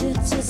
you. to